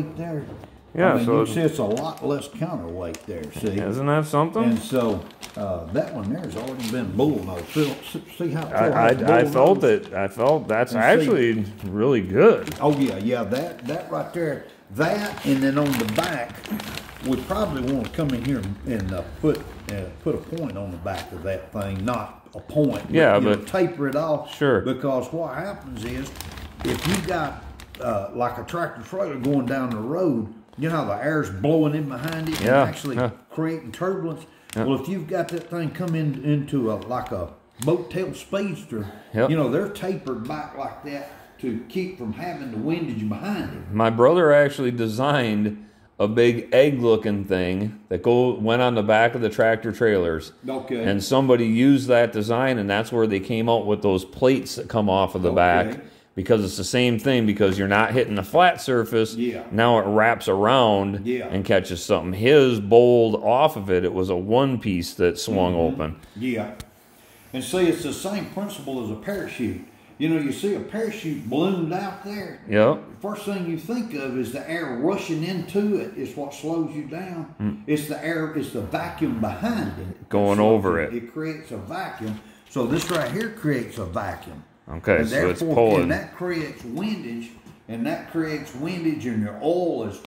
counterweight there. Yeah, I mean, so you see it's a lot less counterweight there. See, Isn't that something? and so uh, that one there has already been bullnose. Feel, see how I, I, I felt it. I felt that's And see- actually really good. Oh yeah, yeah. That that right there, that, and then on the back, we probably want to come in here and uh, put uh, put a point on the back of that thing, not a point. Yeah, you know, but- taper it off. Sure. Because what happens is, if you got uh, like a tractor trailer going down the road, you know how the air's blowing in behind it Yeah, and actually yeah. creating turbulence. Well, if you've got that thing come in into a like a boat tail speedster, Yep. you know they're tapered back like that to keep from having the windage behind it. My brother actually designed a big egg-looking thing that go went on the back of the tractor trailers. Okay. And somebody used that design, and that's where they came out with those plates that come off of the Okay. back. Because it's the same thing. Because you're not hitting the flat surface. Yeah. Now it wraps around. Yeah. And catches something. His bowled off of it. It was a one piece that swung Mm-hmm. open. Yeah. And see, it's the same principle as a parachute. You know, you see a parachute ballooned out there. Yep. First thing you think of is the air rushing into it is what slows you down. It's the air, it's the vacuum behind it. Going over it. It creates a vacuum. So this right here creates a vacuum. Okay, and so it's pulling. And that creates windage, and that creates windage, and your oil is